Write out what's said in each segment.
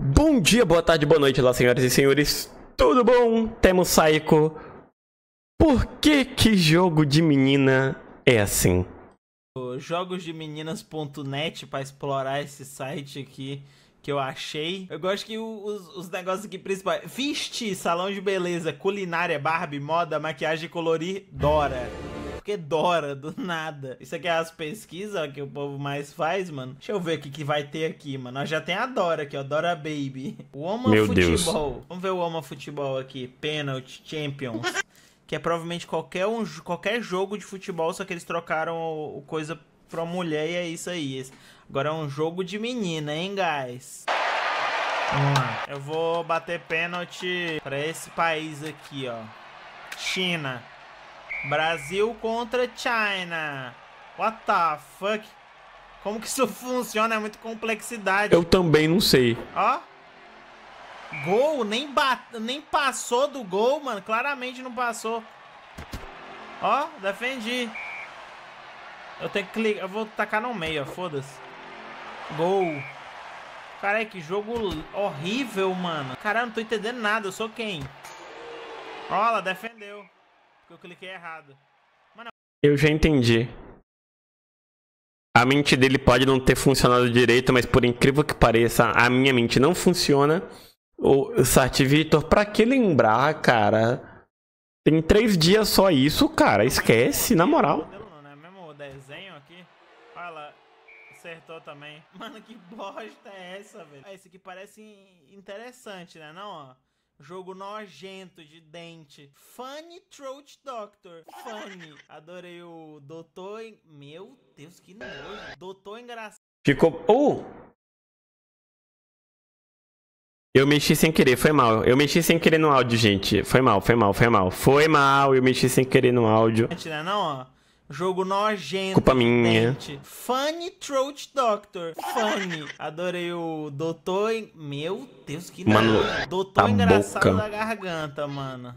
Bom dia, boa tarde, boa noite, lá senhoras e senhores. Tudo bom? Temos Saiko. Por que que jogo de menina é assim? Jogosdemeninas.net para explorar esse site aqui que eu achei. Eu gosto que os, os negócios aqui principais. Viste, salão de beleza, culinária, Barbie, moda, maquiagem colorir, Dora. Porque Dora, do nada. Isso aqui é as pesquisas que o povo mais faz, mano. Deixa eu ver o que, que vai ter aqui, mano. Nós já tem a Dora aqui, ó. Dora Baby. O Oma Meu Futebol. Deus. Vamos ver o Oma Futebol aqui. Penalty, Champions. que é provavelmente qualquer, um, qualquer jogo de futebol, só que eles trocaram o, o coisa pra mulher e é isso aí. Agora é um jogo de menina, hein, guys? Vamos lá. Eu vou bater pênalti pra esse país aqui, ó. China. Brasil contra China. What the fuck? Como que isso funciona? É muita complexidade. Eu também não sei. Ó. Gol, nem, bat... nem passou do gol, mano. Claramente não passou. Ó, defendi. Eu tenho que clicar. Eu vou tacar no meio, ó. Foda-se. Gol. Caralho, que jogo horrível, mano. Caralho, não tô entendendo nada. Eu sou quem? Ó, ela defendeu. Porque eu cliquei errado. Eu já entendi. A mente dele pode não ter funcionado direito, mas por incrível que pareça, a minha mente não funciona. O Sati Vitor, pra que lembrar, cara? Tem três dias só isso, cara. Esquece, na moral. Modelo né? Mesmo o desenho aqui. Olha lá. Acertou também. Mano, que bosta é essa, velho? Ah, esse aqui parece interessante, né? Não, ó. Jogo nojento de dente. Funny Throat Doctor. Funny. Adorei o Doutor. En- Meu Deus, que nojo. Doutor engraçado. Ficou. Oh! Eu mexi sem querer, foi mal. Eu mexi sem querer no áudio, gente. Foi mal, foi mal, foi mal. Foi mal, eu mexi sem querer no áudio. Né, não, ó. Jogo nojento. Culpa minha. dente. Funny Throat Doctor. Funny. Adorei o Doutor. En- Meu Deus, que Mano. Doutor a engraçado boca. da garganta, mano.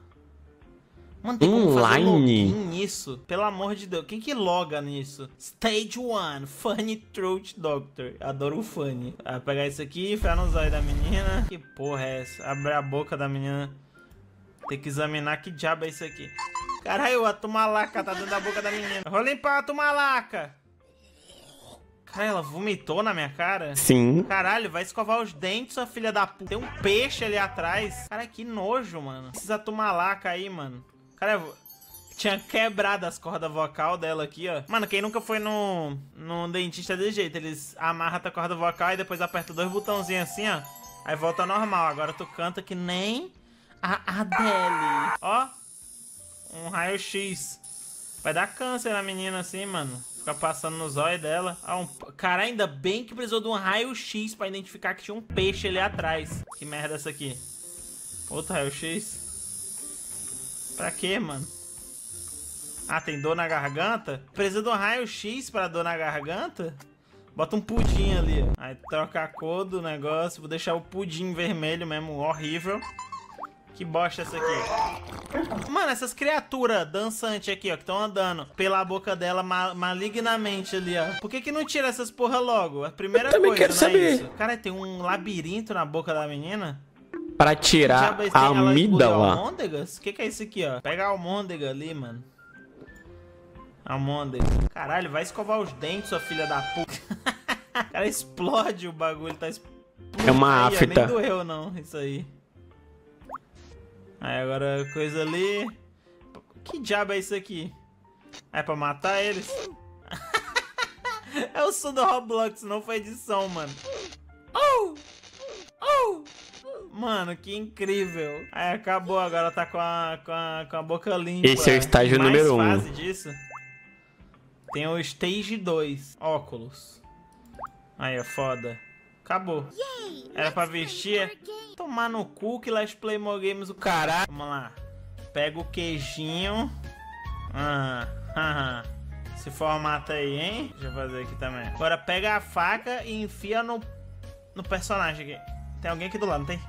Mano, tem como fazer Online? nisso? Pelo amor de Deus. Quem que loga nisso? Stage 1, Funny Throat Doctor. Adoro o Funny. Vai pegar isso aqui, enfiar no zóio da menina. Que porra é essa? Abre a boca da menina. Tem que examinar que diabo é isso aqui. Caralho, a tumalaca tá dentro da boca da menina. Eu vou limpar a tumalaca. Caralho, ela vomitou na minha cara? Sim. Caralho, vai escovar os dentes, sua filha da puta. Tem um peixe ali atrás. Cara, que nojo, mano. Precisa tomar laca aí, mano. Cara, eu... tinha quebrado as cordas vocal dela aqui, ó. Mano, quem nunca foi no, no dentista desse jeito? Eles amarram a corda vocal e depois aperta dois botãozinhos assim, ó. Aí volta normal. Agora tu canta que nem a Adele. Ó, um raio-x. Vai dar câncer na menina assim, mano. Ficar passando no zóio dela. Ah, um... Cara, ainda bem que precisou de um raio-x pra identificar que tinha um peixe ali atrás. Que merda essa aqui? Outro raio-x? Pra quê, mano? Ah, tem dor na garganta? Precisa de um raio-x pra dor na garganta? Bota um pudim ali. Aí troca a cor do negócio. Vou deixar o pudim vermelho mesmo, horrível. Que bosta essa aqui. Mano, essas criaturas dançantes aqui, ó, que estão andando pela boca dela ma- malignamente ali, ó. Por que que não tira essas porra logo? A primeira Eu também coisa, quero não saber. é isso? Cara, tem um labirinto na boca da menina. Pra tirar Diabo, esse a amígdala. almôndegas? O que que é isso aqui, ó? Pega a almôndega ali, mano. Almôndega. Caralho, vai escovar os dentes, sua filha da puta. Cara, explode o bagulho, tá explodindo. É uma afta. Nem doeu, não, isso aí. Aí, agora, coisa ali... Que diabo é isso aqui? É pra matar eles? é o som do Roblox, não foi edição, mano. Oh! Oh! Mano, que incrível. Aí acabou, agora tá com a, com a, com a boca limpa. Esse é o estágio Mais número um. fase disso. Tem o Stage 2, óculos. Aí, é foda. Acabou. Era pra vestir. Tomar no cu que Let's Playmore Games o caralho. Vamos lá. Pega o queijinho. Ah, ah, se formata aí, hein? Deixa eu fazer aqui também. Agora pega a faca e enfia no, no personagem aqui. Tem alguém aqui do lado, não tem?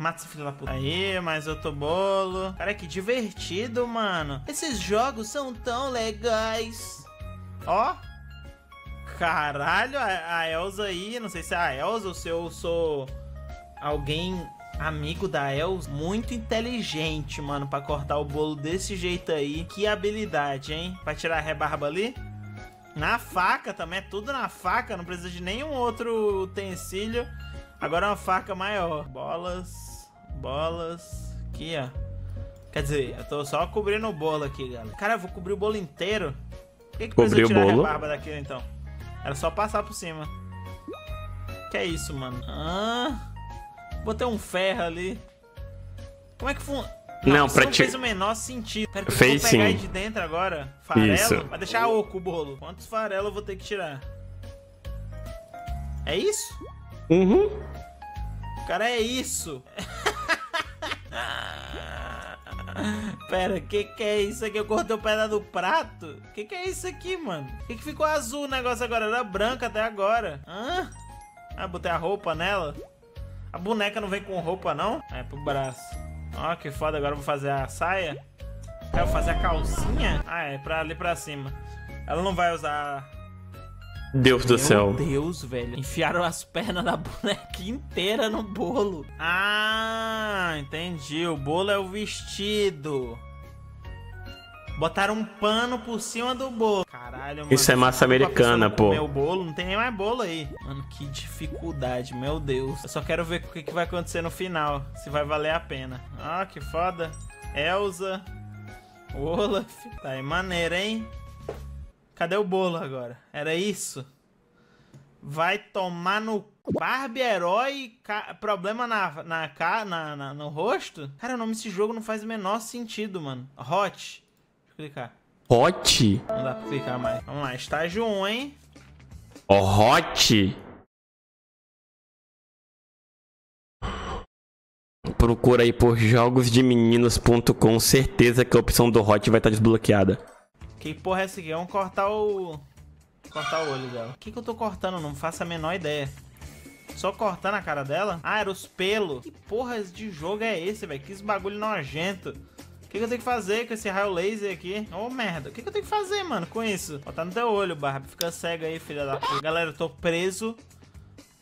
Mata esse filho da puta. Aí, mais outro bolo. Cara, que divertido, mano. Esses jogos são tão legais. Ó. Caralho, a, a Elsa aí. Não sei se é a Elsa ou se eu sou alguém amigo da Els, muito inteligente, mano, pra cortar o bolo desse jeito aí. Que habilidade, hein? Pra tirar a rebarba ali? Na faca também, é tudo na faca, não precisa de nenhum outro utensílio. Agora uma faca maior. Bolas, bolas, aqui, ó. Quer dizer, eu tô só cobrindo o bolo aqui, galera. Cara, eu vou cobrir o bolo inteiro. Por que, que precisa tirar a rebarba daqui, então? Era só passar por cima. Que é isso, mano? Ah... Botei um ferro ali. Como é que funciona? Não, não pra não fez o menor sentido. Pera, fez vou pegar sim. de dentro agora. Farelo. Isso. Vai deixar oco o bolo. Quantos farelos eu vou ter que tirar? É isso? Uhum. Cara, é isso. Pera, que que é isso aqui? Eu cortei o pedaço do prato? Que que é isso aqui, mano? Que que ficou azul o negócio agora? Era branco até agora. Hã? Ah, botei a roupa nela. A boneca não vem com roupa, não? É, pro braço. Ó, que foda. Agora eu vou fazer a saia. Eu vou fazer a calcinha? Ah, é, pra ali pra cima. Ela não vai usar... Deus do Meu céu. Meu Deus, velho. Enfiaram as pernas da boneca inteira no bolo. Ah, entendi. O bolo é o vestido. Botaram um pano por cima do bolo. Caralho, mano. Isso é massa americana, pô. Meu bolo, não tem nem mais bolo aí. Mano, que dificuldade, meu Deus. Eu só quero ver o que, que vai acontecer no final. Se vai valer a pena. Ah, que foda. Elsa. Olaf. Tá aí, maneiro, hein? Cadê o bolo agora? Era isso? Vai tomar no Barbie herói, problema na, na, na, na, no rosto? Cara, o nome desse jogo não faz o menor sentido, mano. Hot clicar. Hot? Não dá pra clicar mais. Vamos lá, estágio 1, hein? Ó, oh, hot? Procura aí por jogosdemeninos.com, certeza que a opção do hot vai estar desbloqueada. Que porra é essa aqui? Vamos cortar o... Cortar o olho dela. O que, que eu tô cortando? Não faço a menor ideia. Só cortando a cara dela? Ah, era os pelos. Que porra de jogo é esse, velho? Que bagulho nojento que, que eu tenho que fazer com esse raio laser aqui? Ô, oh, merda. O que, que eu tenho que fazer, mano, com isso? Botar no teu olho, Barbie. Fica cego aí, filha da puta. Galera, eu tô preso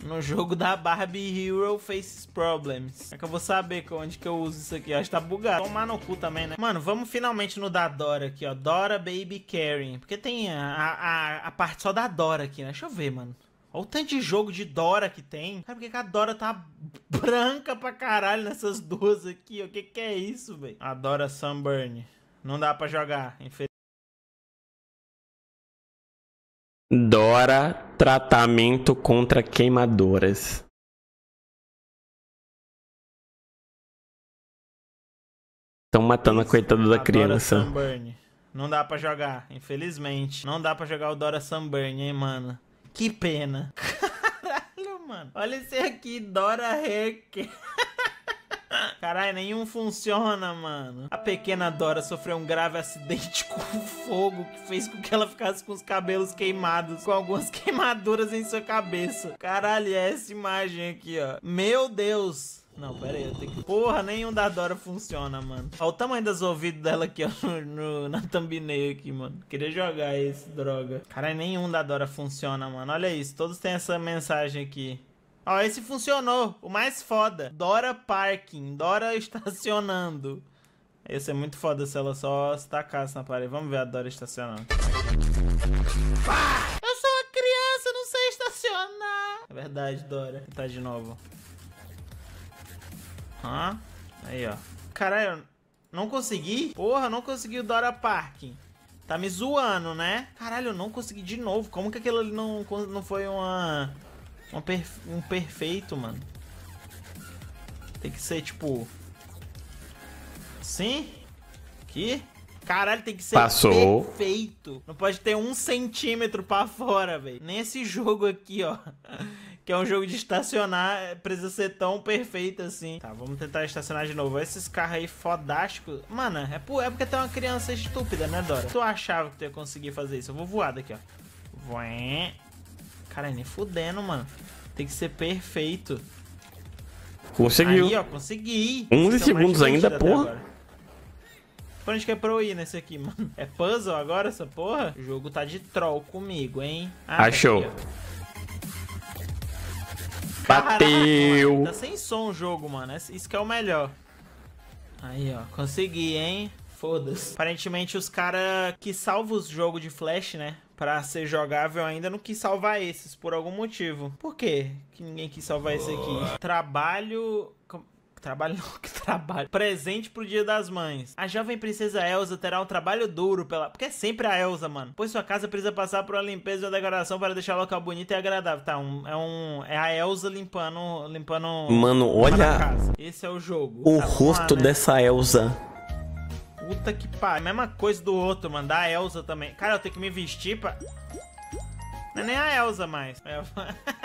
no jogo da Barbie Hero Faces Problems. É que eu vou saber onde que eu uso isso aqui. Acho que tá bugado. Tomar no cu também, né? Mano, vamos finalmente no da Dora aqui, ó. Dora Baby Karen. Porque tem a, a, a parte só da Dora aqui, né? Deixa eu ver, mano. Olha o tanto de jogo de Dora que tem. Cara, por que a Dora tá branca pra caralho nessas duas aqui? O que que é isso, velho? A Dora Sunburn. Não dá pra jogar, infelizmente. Dora tratamento contra queimadoras. Estão matando a coitada da criança. Dora Sunburn. Não dá pra jogar, infelizmente. Não dá pra jogar o Dora Sunburn, hein, mano. Que pena. Caralho, mano. Olha esse aqui, Dora Hacker. Caralho, nenhum funciona, mano. A pequena Dora sofreu um grave acidente com fogo que fez com que ela ficasse com os cabelos queimados, com algumas queimaduras em sua cabeça. Caralho, é essa imagem aqui, ó. Meu Deus. Não, pera aí, eu tenho que... Porra, nenhum da Dora funciona, mano. Olha o tamanho dos ouvidos dela aqui, ó, no, no, na thumbnail aqui, mano. Queria jogar esse, droga. Cara, nenhum da Dora funciona, mano. Olha isso, todos têm essa mensagem aqui. Ó, esse funcionou, o mais foda. Dora Parking, Dora estacionando. Esse é muito foda se ela só se tacasse na parede. Vamos ver a Dora estacionando. Ah, eu sou uma criança, não sei estacionar. É verdade, Dora. Tá de novo. Hã? Aí, ó. Caralho, não consegui? Porra, não consegui o Dora Parking. Tá me zoando, né? Caralho, eu não consegui de novo. Como que aquilo ali não, não foi uma... uma perfe um perfeito, mano? Tem que ser, tipo... Assim? Aqui? Caralho, tem que ser Passou. perfeito. Não pode ter um centímetro pra fora, velho. Nesse jogo aqui, ó que é um jogo de estacionar, é, precisa ser tão perfeito assim. Tá, vamos tentar estacionar de novo. Esses carros aí fodásticos. Mano, é, por, é porque tem uma criança estúpida, né, Dora? Tu achava que tu ia conseguir fazer isso? Eu vou voar daqui, ó. Voé. Cara, nem fudendo, mano. Tem que ser perfeito. Conseguiu. Aí, ó, consegui. 11 segundos ainda, porra. Pra onde que é pra eu ir nesse aqui, mano? É puzzle agora essa porra? O jogo tá de troll comigo, hein? Ah, Achou. Tá aqui, Bateu! Tá sem som o jogo, mano. Isso que é o melhor. Aí, ó. Consegui, hein? Foda-se. Aparentemente os caras que salvam os jogos de Flash, né? Pra ser jogável ainda não quis salvar esses por algum motivo. Por quê que ninguém quis salvar esse aqui? Trabalho... Trabalho não, que trabalho. Presente pro dia das mães. A jovem princesa Elsa terá um trabalho duro pela... Porque é sempre a Elsa, mano. Pois sua casa precisa passar por uma limpeza e uma decoração para deixar o local bonito e agradável. Tá, um, é um... É a Elsa limpando... Limpando... Mano, olha... Esse é o jogo. O tá, rosto lá, né? dessa Elsa. Puta que pariu. Mesma coisa do outro, mano. Da Elsa também. Cara, eu tenho que me vestir pra... Não é nem a Elsa mais. É,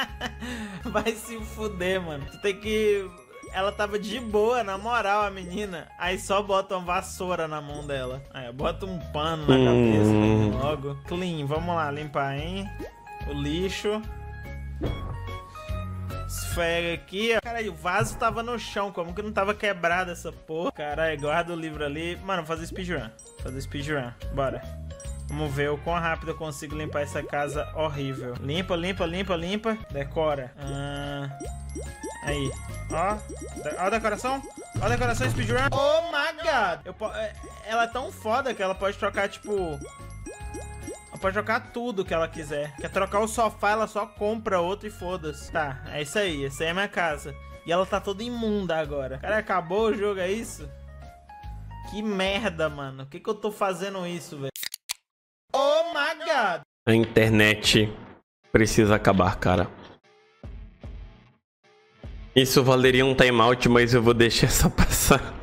vai se fuder, mano. Tu tem que ela tava de boa, na moral, a menina. Aí só bota uma vassoura na mão dela. Aí, bota um pano na cabeça hum. logo. Clean, vamos lá, limpar, hein? O lixo. Esfrega aqui. Caralho, o vaso tava no chão. Como que não tava quebrado essa porra? Caralho, guarda o livro ali. Mano, vou fazer speedrun. Fazer speedrun. Bora. Vamos ver o quão rápido eu consigo limpar essa casa horrível. Limpa, limpa, limpa, limpa. Decora. Ah, aí. Ó. Ó a decoração. Ó a decoração speedrun. Oh my god. Eu, é, ela é tão foda que ela pode trocar, tipo... Ela pode trocar tudo que ela quiser. Quer trocar o sofá, ela só compra outro e foda-se. Tá, é isso aí. Essa aí é minha casa. E ela tá toda imunda agora. Cara, acabou o jogo, é isso? Que merda, mano. Por que, que eu tô fazendo isso, velho? A internet precisa acabar, cara. Isso valeria um timeout, mas eu vou deixar essa passar.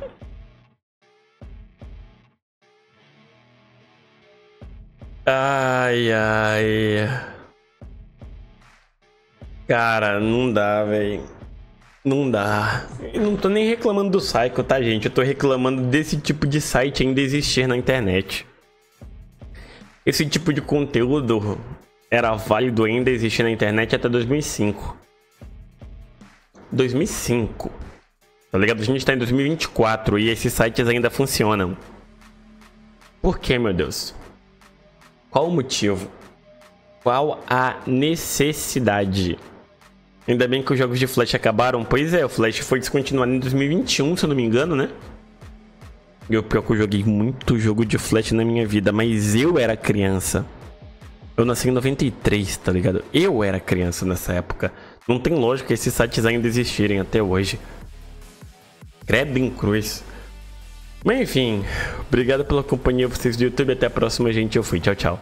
Ai, ai. Cara, não dá, velho. Não dá. Eu não tô nem reclamando do Psycho, tá, gente? Eu tô reclamando desse tipo de site ainda existir na internet. Esse tipo de conteúdo era válido ainda existir na internet até 2005. 2005. Tá ligado? A gente tá em 2024 e esses sites ainda funcionam. Por que, meu Deus? Qual o motivo? Qual a necessidade? Ainda bem que os jogos de Flash acabaram. Pois é, o Flash foi descontinuado em 2021, se eu não me engano, né? Eu pior que eu joguei muito jogo de Flash na minha vida, mas eu era criança. Eu nasci em 93, tá ligado? Eu era criança nessa época. Não tem lógica esses sites ainda existirem até hoje. Credo em cruz. Mas enfim, obrigado pela companhia vocês do YouTube. Até a próxima, gente. Eu fui. Tchau, tchau.